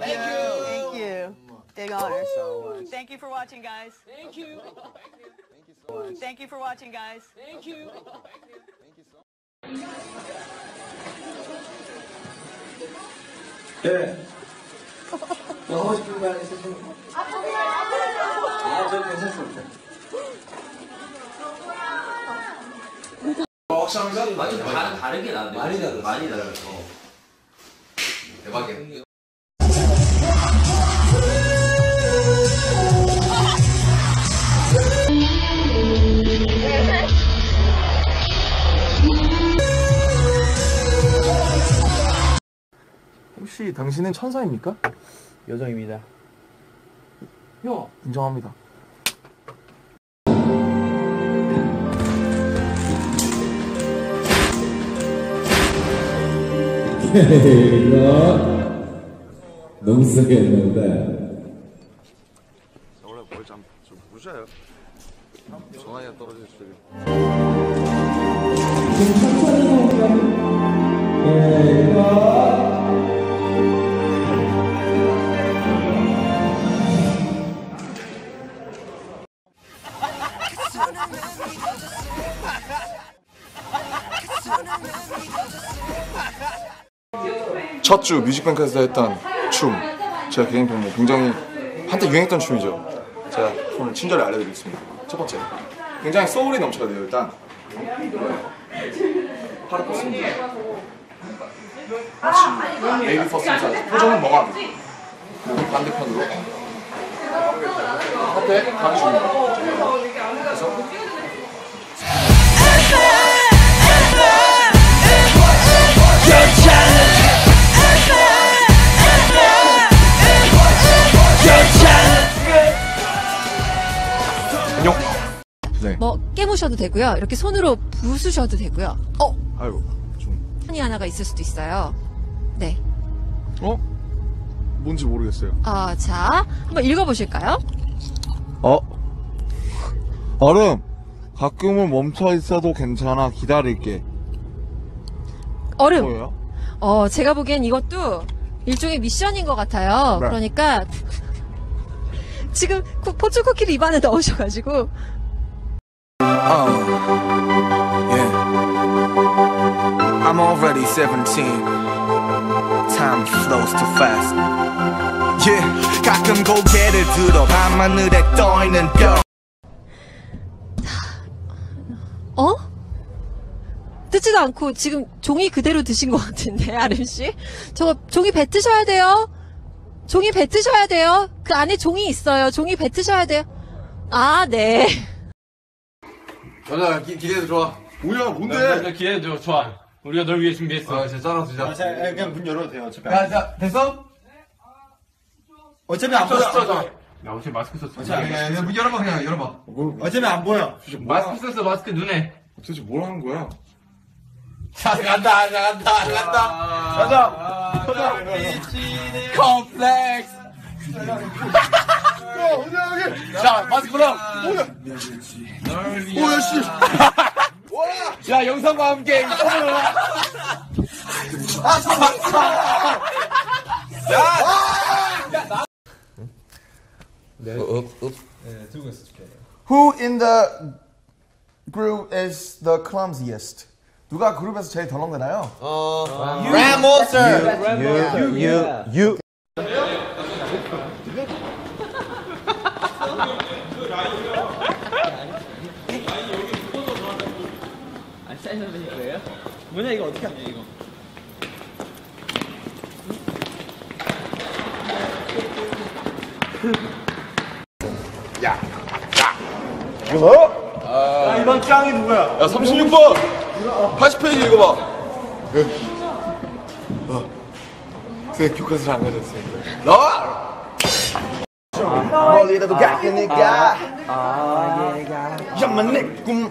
Thank you. Big honor. Thank you for watching, guys. Thank you. Thank you for watching, guys. Thank you. 네. 뭐 하고 싶은 말 있으시면. 아, 저 괜찮습니다. 확실합니다. 많이 다, 다르게 나는데 많이 달랐어. 많이 대박이야. 혹시 당신은 천사입니까? 요정입니다. 요 인정합니다. 농성했는데. 원래 뭘좀 좀 무셔요. 전화기가 떨어질 수도 있고. 첫 주 뮤직뱅크에서 했던 춤. 제가 개인적으로 굉장히 한때 유행했던 춤이죠. 제가 오늘 친절히 알려드리겠습니다. 첫 번째. 굉장히 소울이 넘쳐야 돼요 일단. 팔을 뻗습니다. 마치 lady first 표정은 멍하게. 반대편으로. 앞에 다리 줍니다 뭐 깨무셔도 되고요. 이렇게 손으로 부수셔도 되고요. 어, 아이고 좀 한이 하나가 있을 수도 있어요. 네. 어? 뭔지 모르겠어요 어, 자, 한번 읽어보실까요? 어? 얼음 가끔은 멈춰 있어도 괜찮아 기다릴게 얼음. 뭐예요? 어, 제가 보기엔 이것도 일종의 미션인 것 같아요. 네. 그러니까 지금 쿠- 포춘 쿠키를 입안에 넣으셔가지고 Oh, yeah. I'm already 17. Time flows too fast. Yeah, 가끔 고개를 들어 밤하늘에 떠있는 별. 어? 뜯지도 않고 지금 종이 그대로 드신 것 같은데 아름 씨. 저거 종이 뱉으셔야 돼요. 종이 뱉으셔야 돼요. 그 안에 종이 있어요. 종이 뱉으셔야 돼요. 아, 네. 전화 기, 기대도 좋아. 뭐야 뭔데? 기대도 좋아. 우리가 널 위해 준비했어. 아, 진짜 짜라 진짜. 자, 그냥 문 열어도 돼요. 어차피. 야, 자, 됐어? 어차피 안 보여. 야, 어차피 마스크 썼어. 야, 야, 야, 문 열어봐 그냥 열어봐. 어차피 안 보여. 마스크 썼어, 마스크 눈에. 도대체 뭘 하는 거야? 자, 간다, 자, 간다, 간다. 가자. 가자. 컴플렉스. 자, 마스크 풀어. 오 야 씨. 야, 영상과 함께 이 손으로. Who in the group is the clumsiest? 누가 그룹에서 제일 덜렁대나요? 아, 이번 짱이 누구야? 야 36번. 80페이지 읽어봐. 어. 쌤 교과서를 안 가졌어요. 너! 멀리라도 가니까 야만 내꿈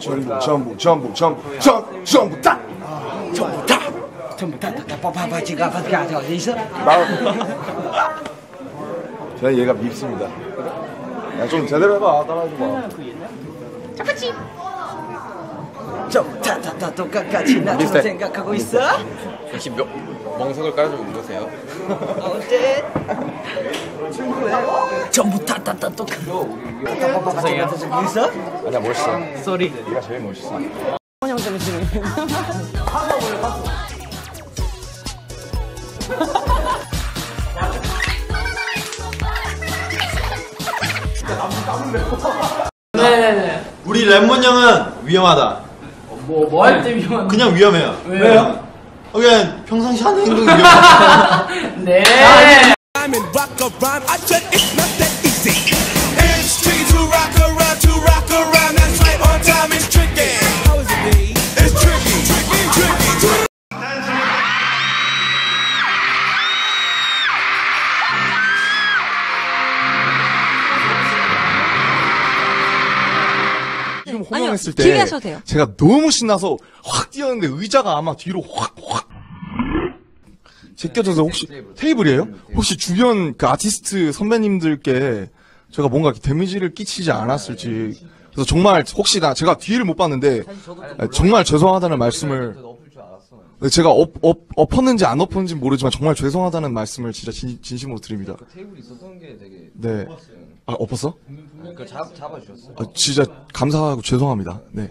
전부 전부 전부 전부 전 전부 다! 전부 다! 전부 다 제가 얘가 밉습니다. 야 좀 제대로 해봐. 따라하지 마. 저다다다 똑같이 나처럼 비슷해. 생각하고 있어? 역시 명, 멍석을 깔아주고 읽으세요. 아니야 멋있어. 쏘리. 네가 제일 멋있어. 우리 랩몬 형은 위험하다. 뭐, 뭐 할 때 위험한. 그냥 위험해요. 왜요? 그냥 평상시 하는 행동이 위험해. 네. 호명했을 때 하셔도 돼요. 제가 너무 신나서 확 뛰었는데 의자가 아마 뒤로 확 확. 제껴져서 혹시 테이블이에요? 혹시 주변 그 아티스트 선배님들께 제가 뭔가 이렇게 데미지를 끼치지 않았을지 그래서 정말 혹시나 제가 뒤를 못 봤는데 정말 죄송하다는 말씀을 네, 제가 엎, 엎, 엎었는지 안 엎었는지 모르지만 정말 죄송하다는 말씀을 진짜 진, 진심으로 드립니다. 테이블 있었던 게 되게 네. 아, 엎었어? 그잡 잡아주셨어. 아, 진짜 감사하고 죄송합니다. 네.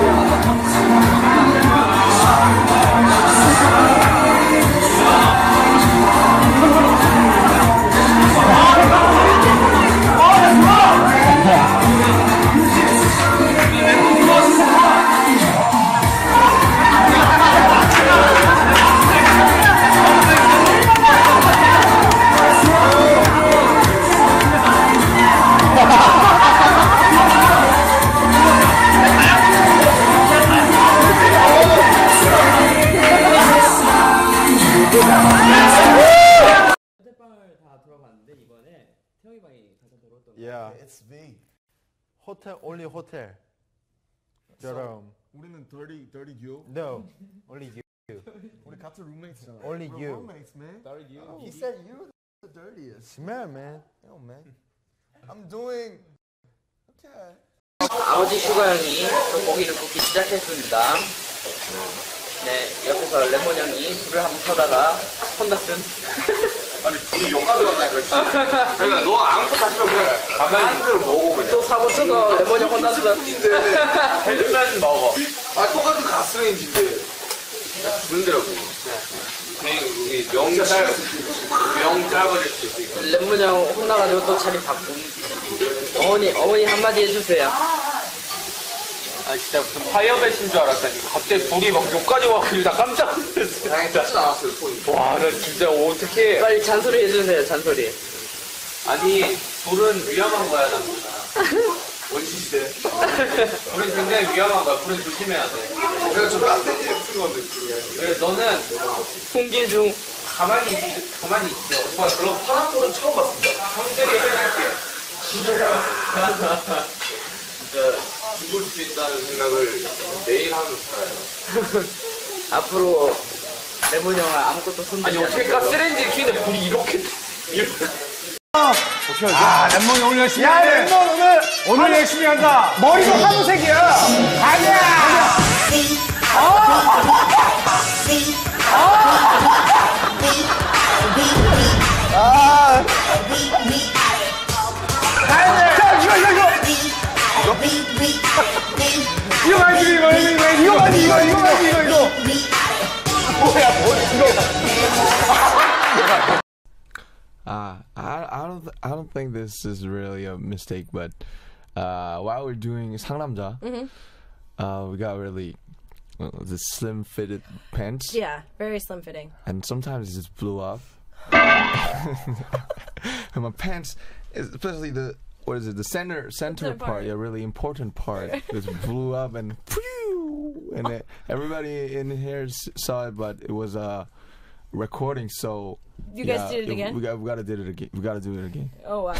heart. 호텔 only 호텔. 여러분. 우리는 dirty dirty you. No. Only you. 우리 같은 룸메이트잖아. Only you. roommates, man. Dirty you. He said you're the dirtiest. Man, man. Yo, man. I'm doing. Okay. 아버지 슈가 형이 또 고기를 굽기 시작했습니다. 네, 옆에서 레몬 형이 불을 한번 켜다가 혼났음. 영화 들었나 그랬지. 그러니까 너 아무것도 말고 그냥 가만히 있는 대로 먹어 그냥. 또 사고 쳐서 레몬 형 혼났어. 헬멧 먹어. 아 똑같은 가스레인지인데. 주는 데라고. 그냥 여기 명 짧, 명 짧아질 수 있으니까. 레몬 형 혼나가지고 또 자리 바꿈. 어머니, 어머니 한마디 해주세요. 아, 진짜 무슨 파이어맨인 줄 알았다니. 갑자기 불이 막 여기까지 와가지고 나 깜짝 놀랐어. 뜯지 않았어요. 와, 나 진짜 어떻게. 빨리 잔소리 해주세요, 잔소리. 아니, 불은 위험한 거야, 남보다. 원시시대. 불은 굉장히 위험한 거야. 불은 조심해야 돼. 내가 저 깐데지 같은 건데. 그래, 너는 풍기 중. 가만히, 있- 가만히 있어. 와 그럼 파란 불은 처음 봤습니다. 형들이 해줄게. 진짜 죽을 수 있다는 생각을 매일 하면서 살아요. 앞으로 레몬 형은 아무것도 손대지 아니, 어떻게. 가스레인지 켜는데 불이 이렇게. 이렇게. 야, 랩몬 오늘 오늘 열심히 한다. 머리도 하늘색이야. Uh, I I don't th- I don't think this is really a mistake, but uh, while we're doing 상남자, uh, we got really uh, the slim fitted pants, Yeah, very slim fitting. and sometimes it just blew up. and my pants, especially the what is it, the center center Center part, part. yeah, really important part, just blew up and phew, and it, everybody in here s- saw it, but it was a recording, so You guys yeah, did it again? We got we got to do it again. We got to do it again. Oh wow,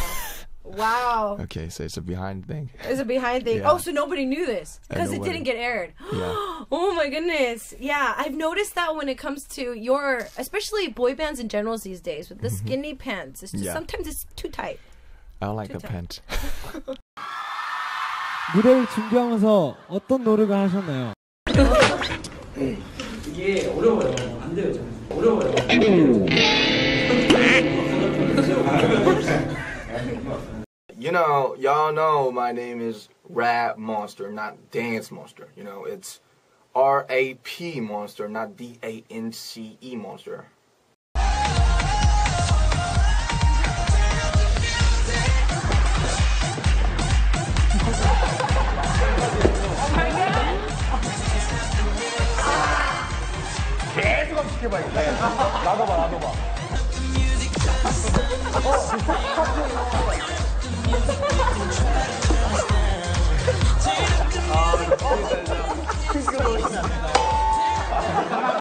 wow. Okay, so it's a behind thing. It's a behind thing. Yeah. Oh, so nobody knew this Uh, because it nobody. didn't get aired. Yeah. Oh my goodness. Yeah, I've noticed that when it comes to your, especially boy bands in general these days, with the skinny pants, it's just Mm-hmm. Yeah. sometimes it's too tight. I don't like Too the tight. pants. 무대를 준비하면서 어떤 노력을 하셨나요? 이게 어려워요. 안 돼요, 저는. 어려워요. You know, y'all know my name is Rap Monster, not Dance Monster. You know, it's R A P Monster, not D A N C E Monster. Much? How much? How much was it?